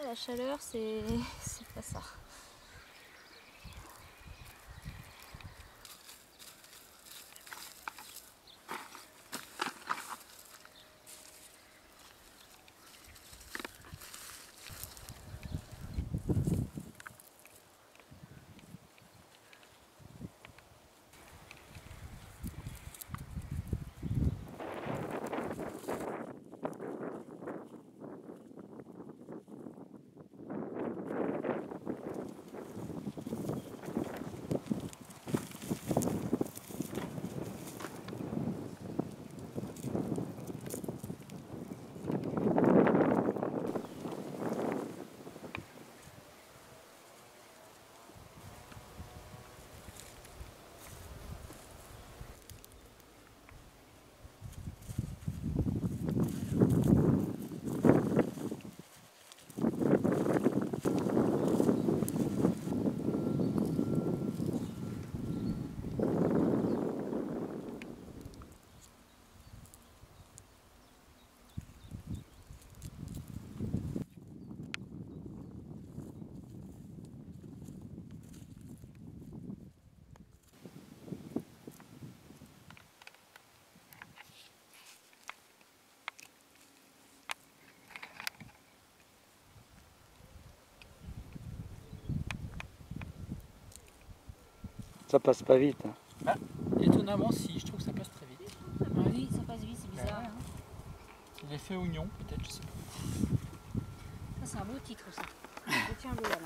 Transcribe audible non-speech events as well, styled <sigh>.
La chaleur, c'est <laughs> pas ça. Ça passe pas vite. hein. Étonnamment, si, je trouve que ça passe très vite. Oui, ça passe vite, c'est bizarre. hein. L'effet oignon, peut-être, je sais pas. Ça, c'est un beau titre, ça. <laughs> Je tiens le là.